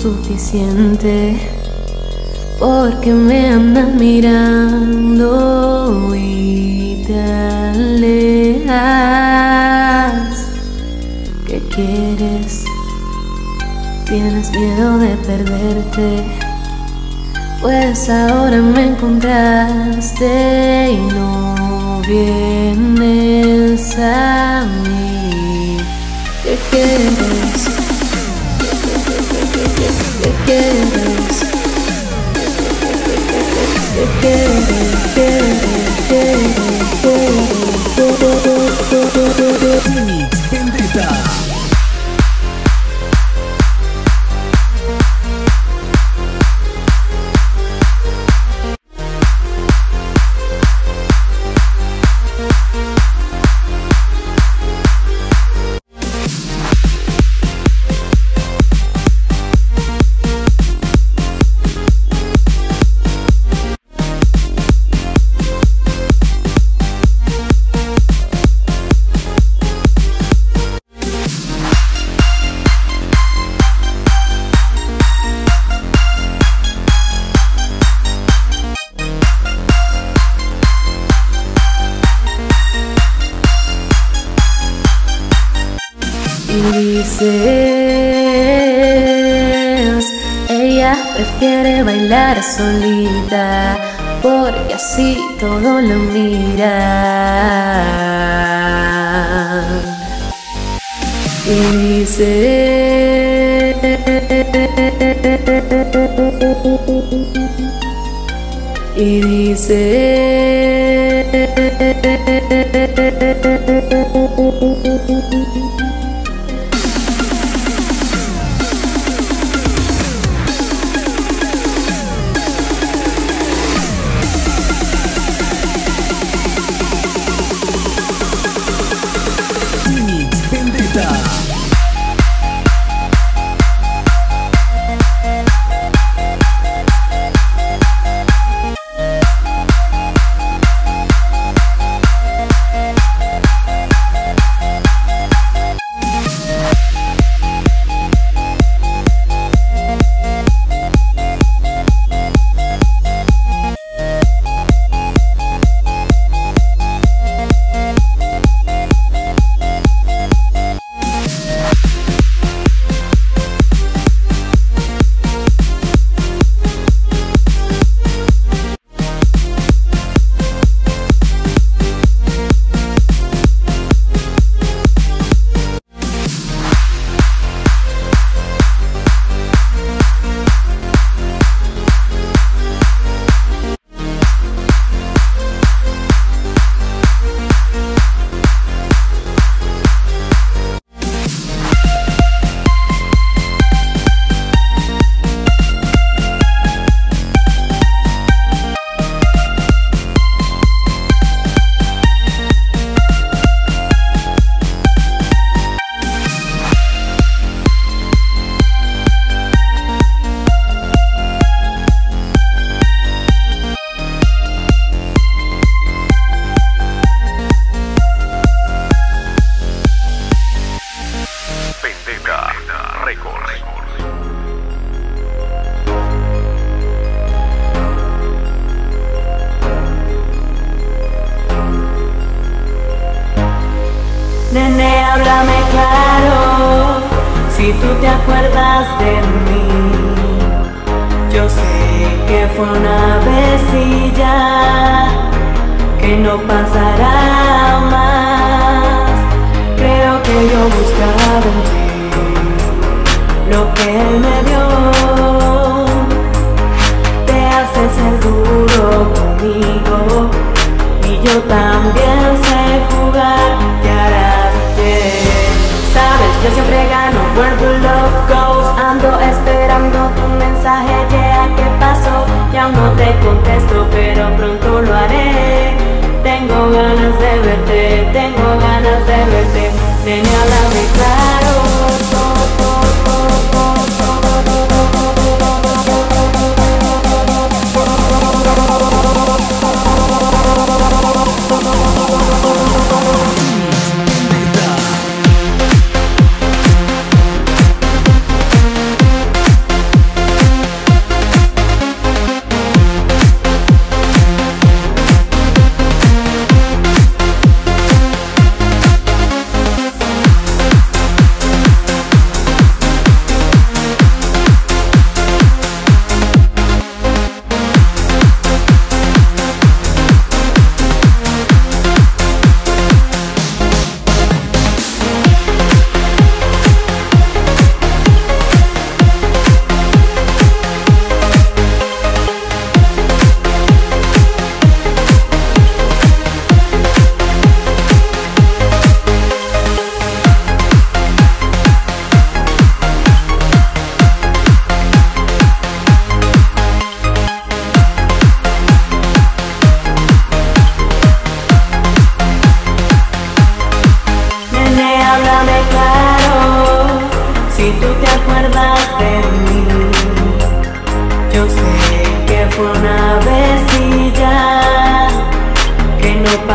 suficiente porque me andas mirando y te alejas. ¿Qué quieres? Tienes miedo de perderte, pues ahora me encontraste y no vienes a mí. ¿Qué quieres? quieres, te quieres. Lo mira. Y dice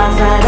outside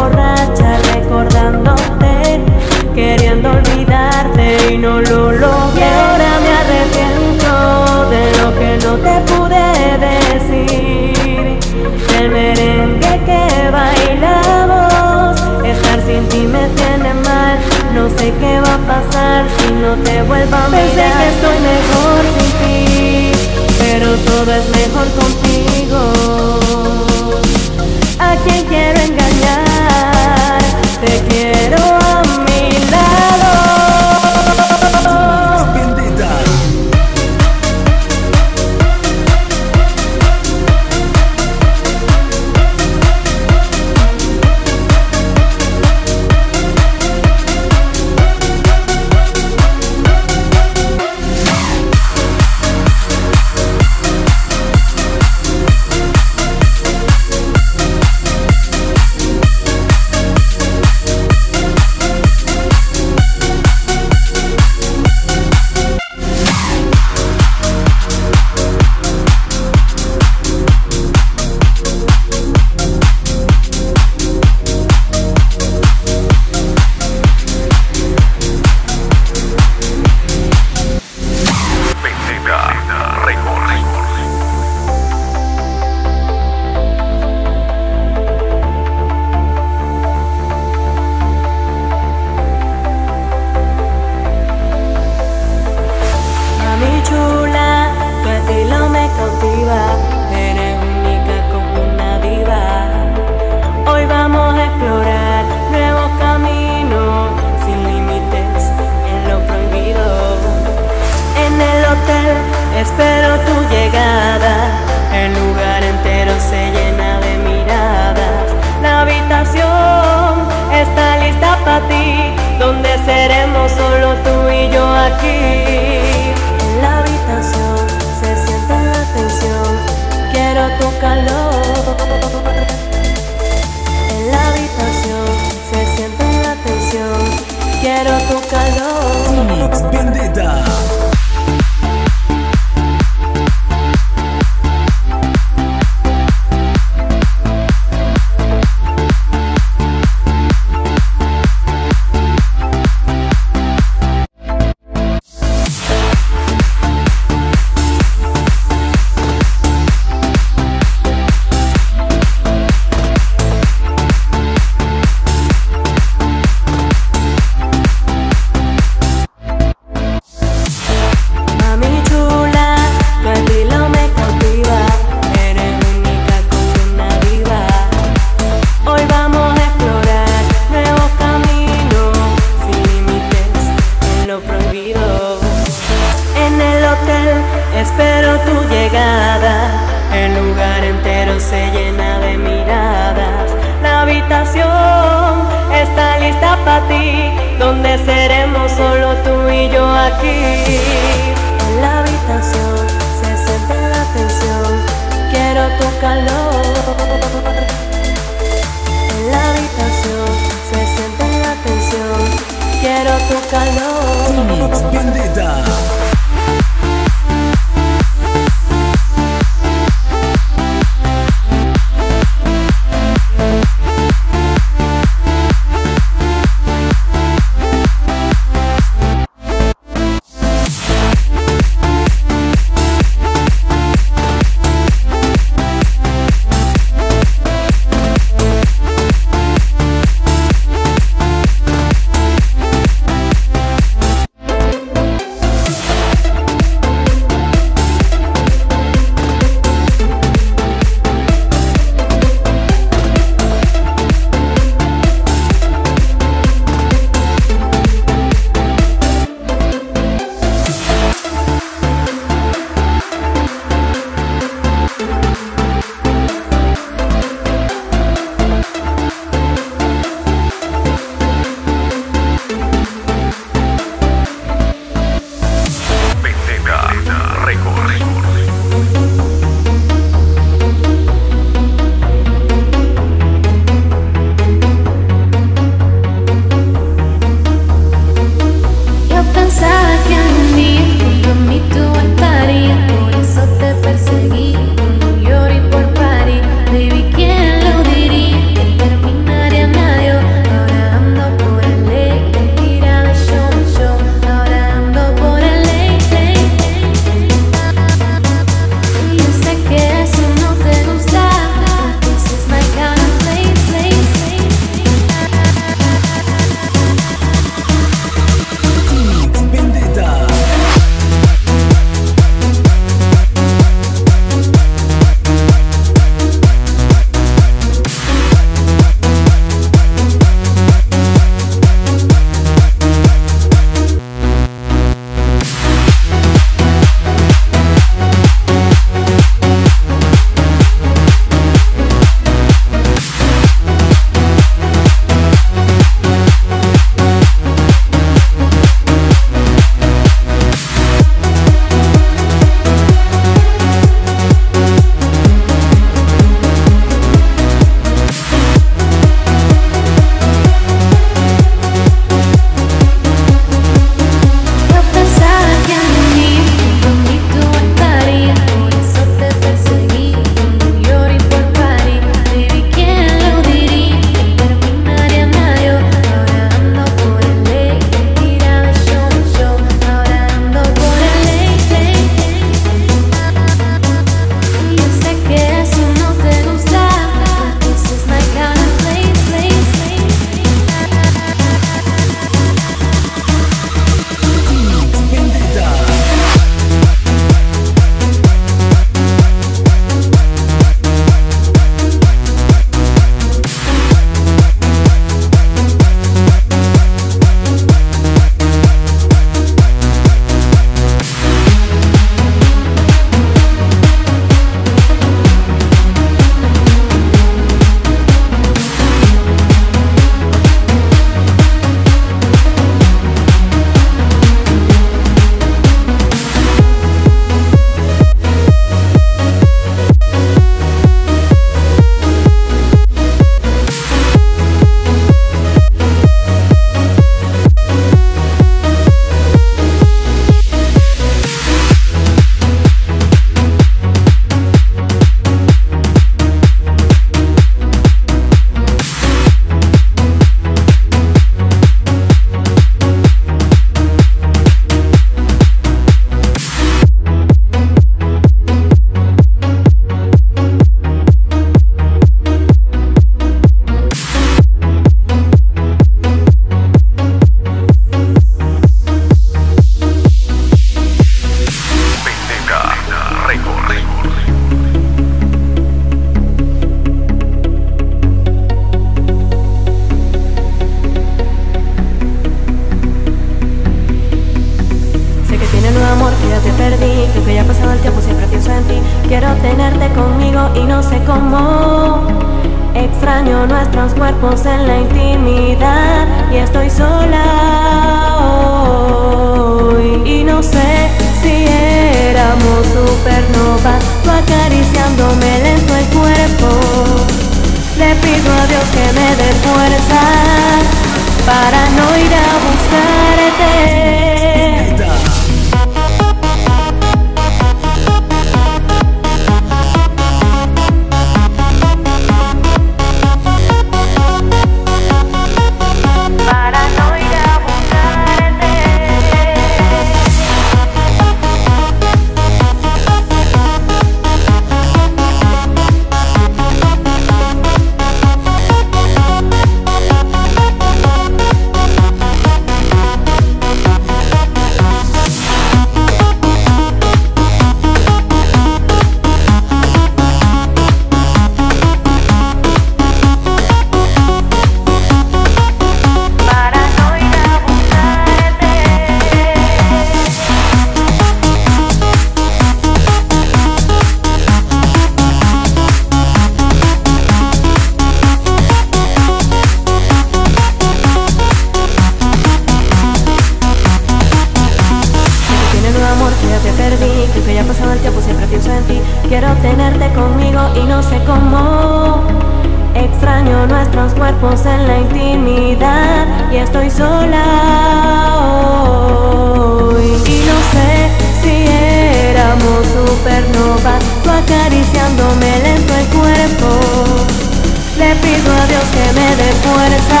Dios que me dé fuerza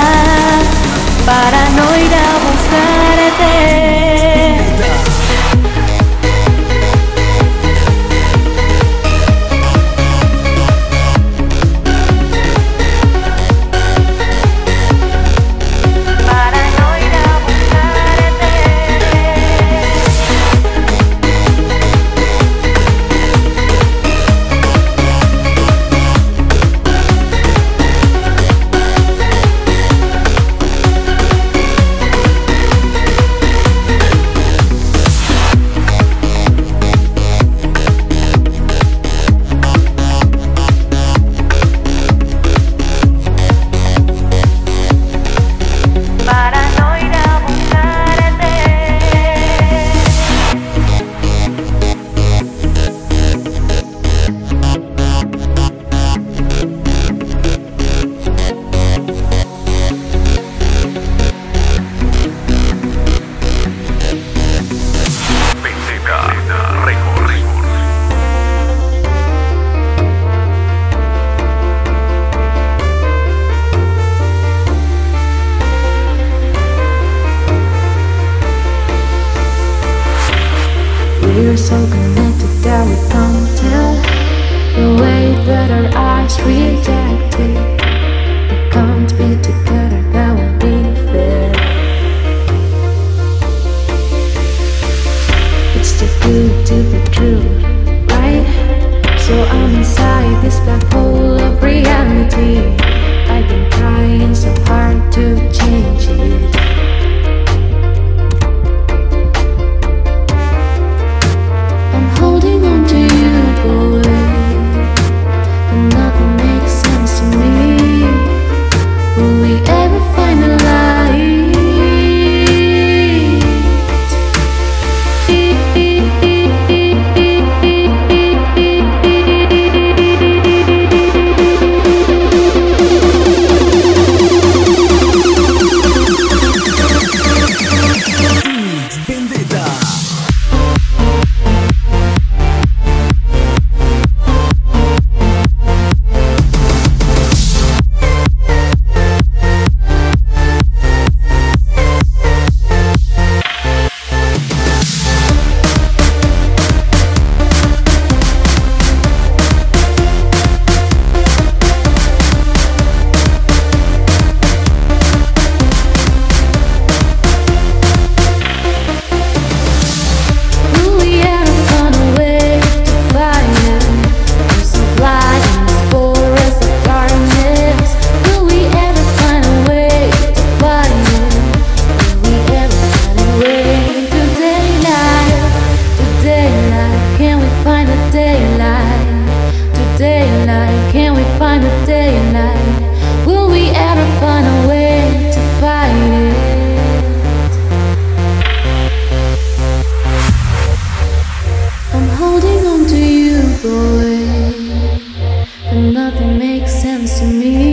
para no ir a buscarte. to me.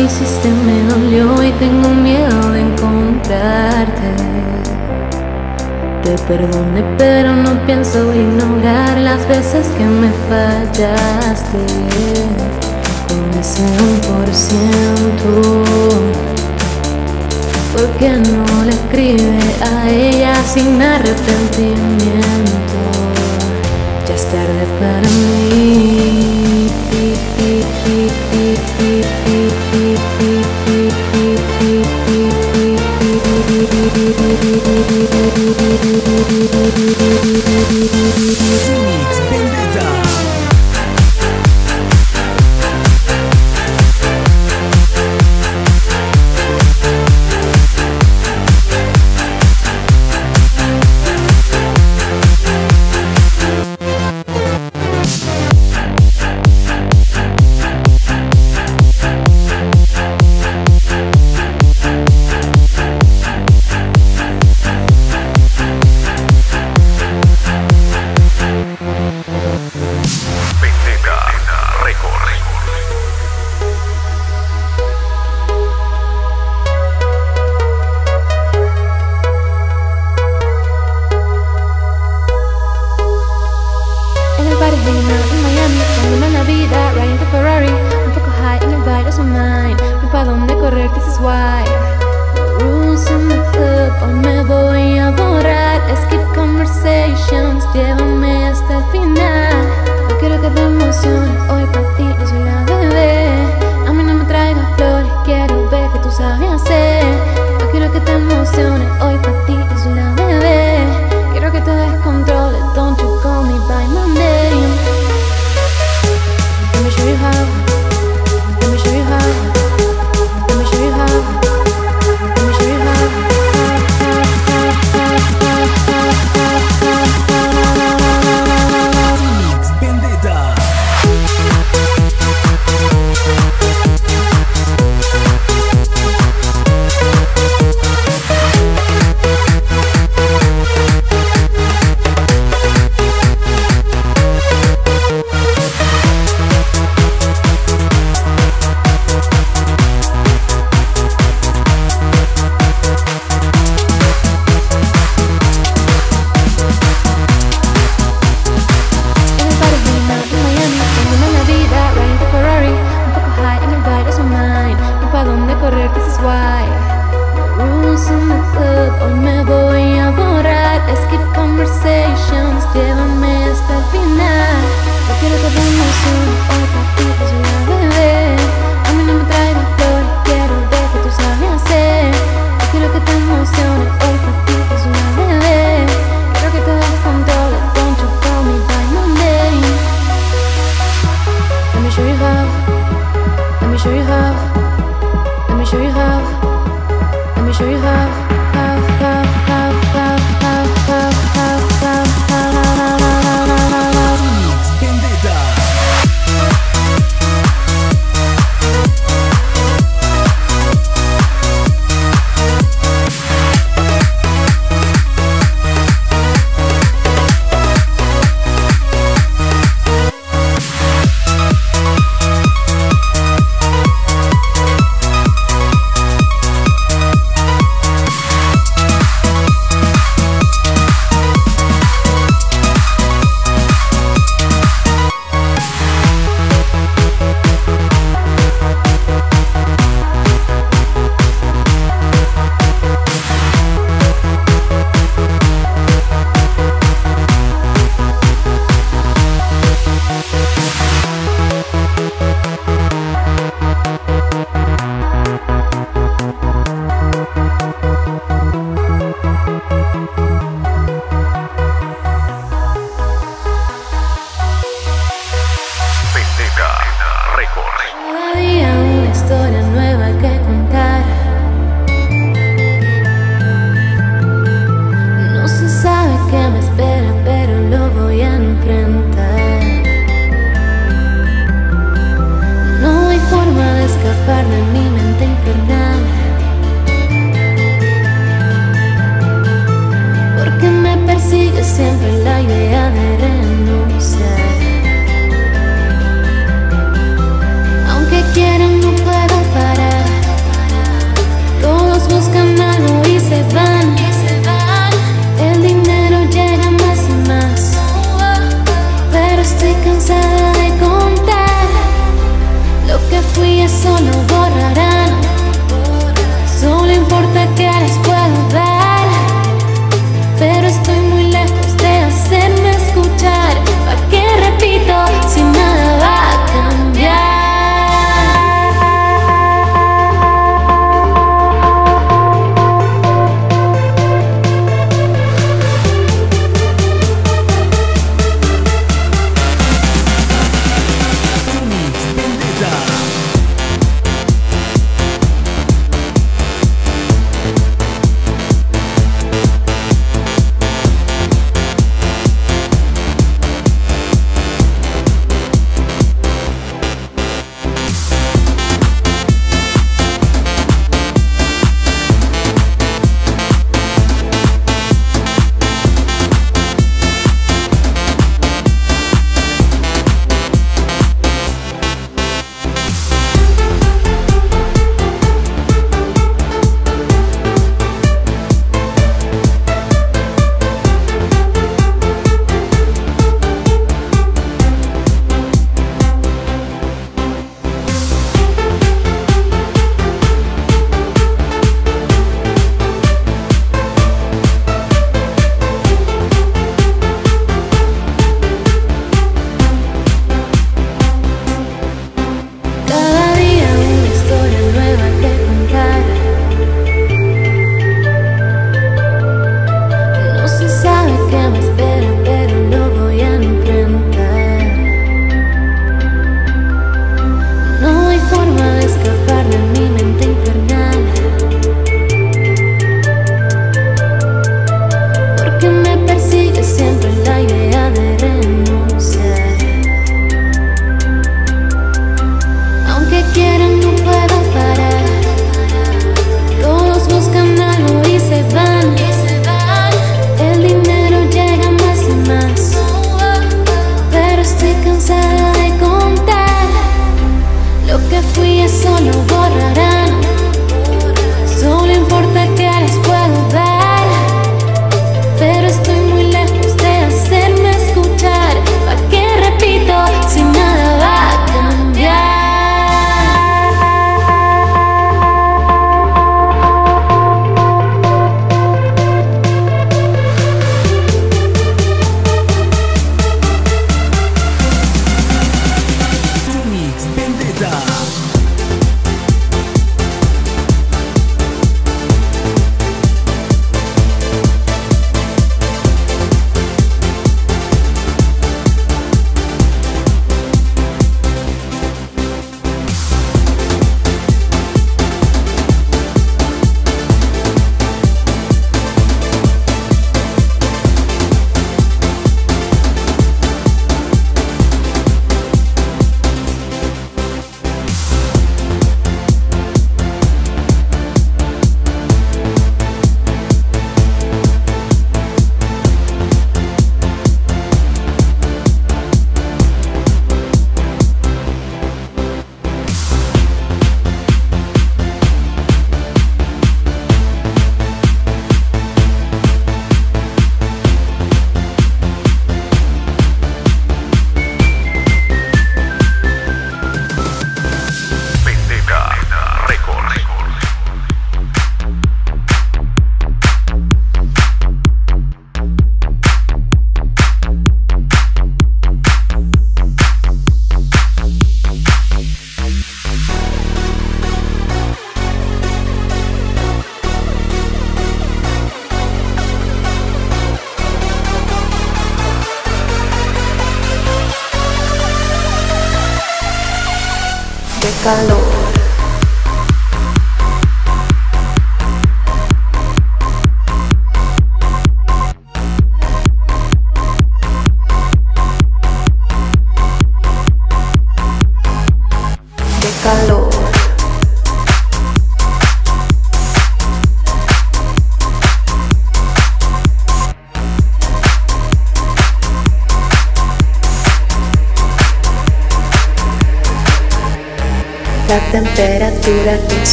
que hiciste me dolió y tengo miedo de encontrarte. Te perdoné, pero no pienso ignorar las veces que me fallaste. Con ese un por ciento, ¿por qué no le escribe a ella sin arrepentimiento? Ya es tarde para mí. Mix Bendita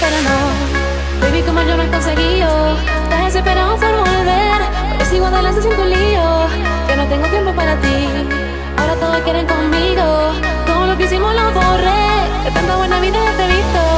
pero no. Baby como yo no he conseguido Estás desesperado por volver. Pero sigo adelante sin tu lío Que no tengo tiempo para ti. Ahora todos quieren conmigo Todo lo que hicimos lo borré. De tanta buena vida ya te he visto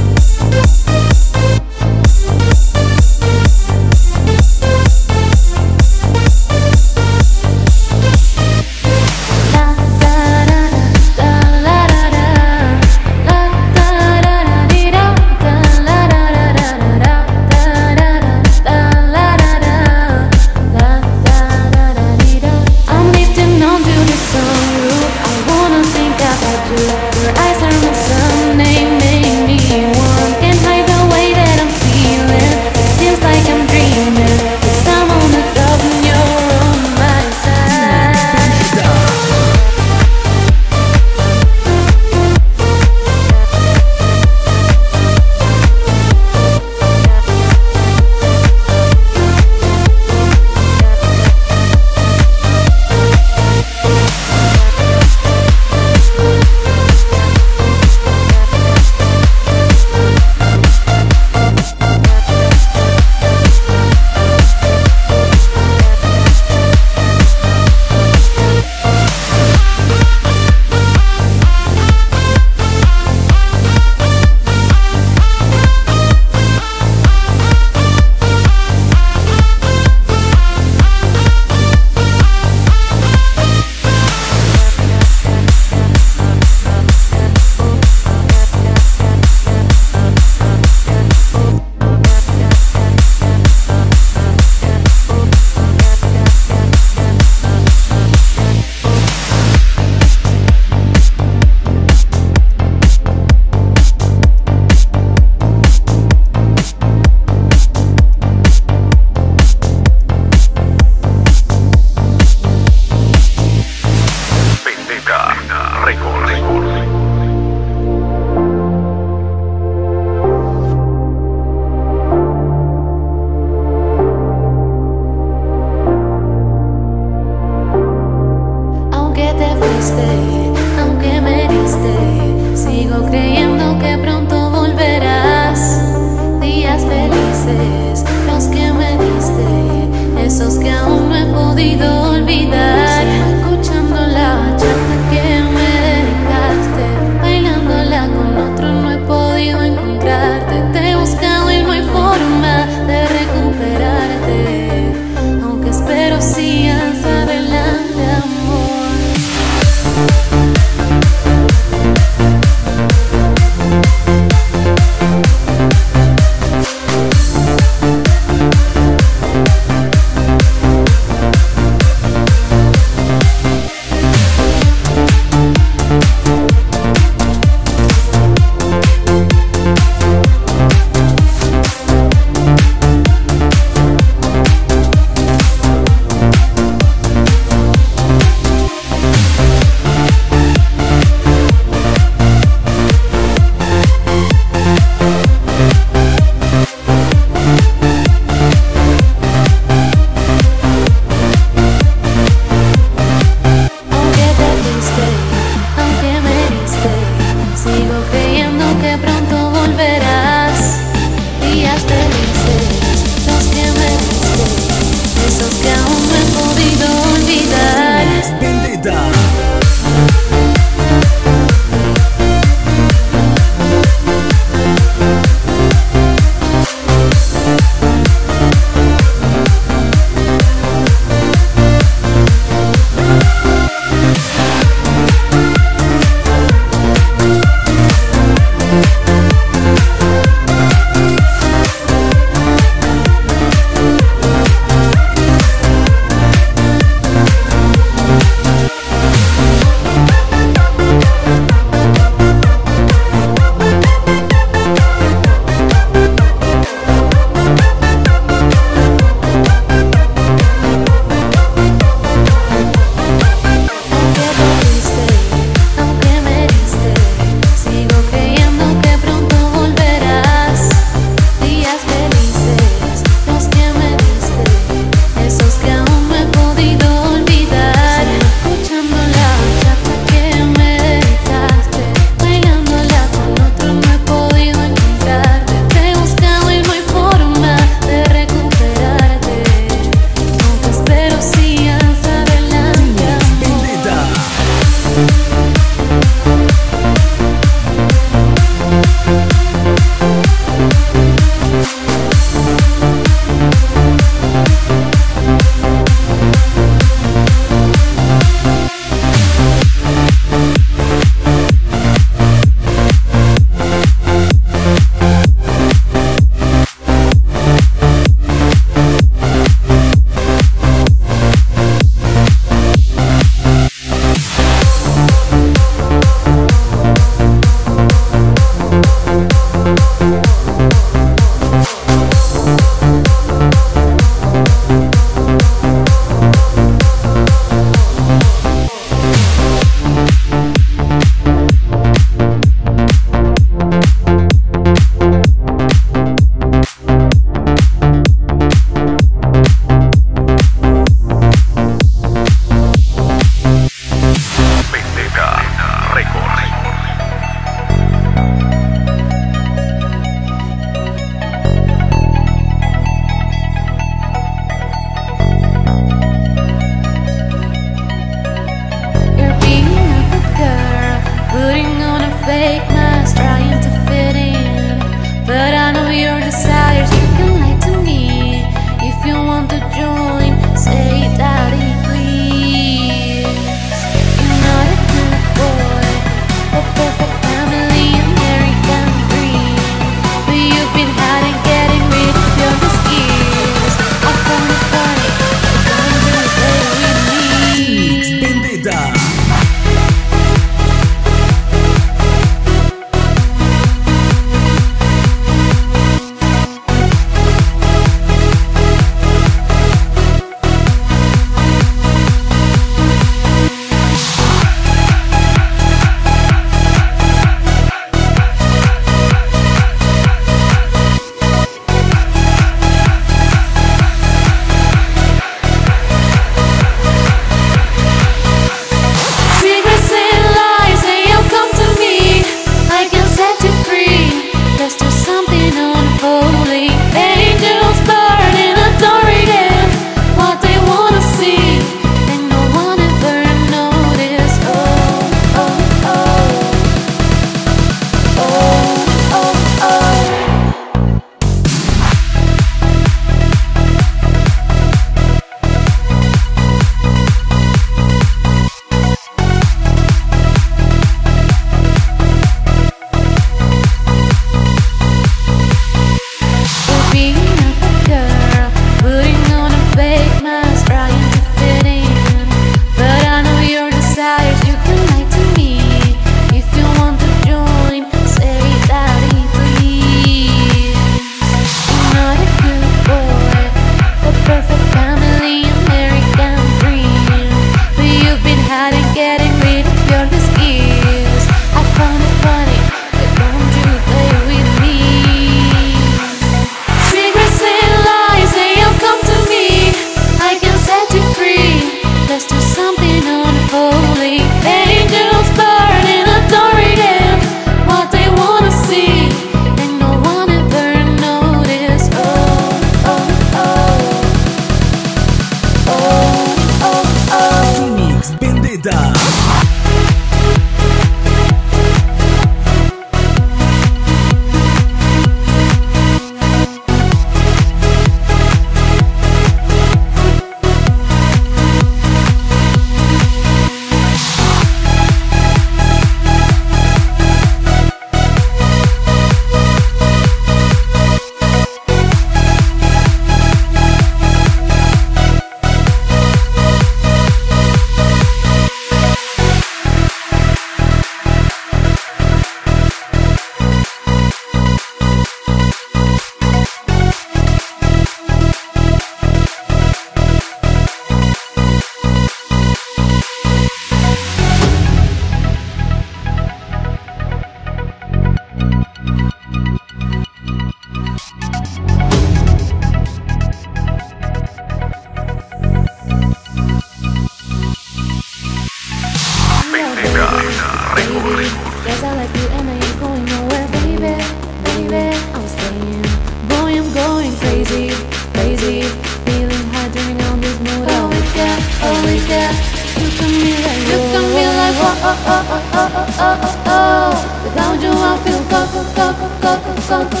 없어도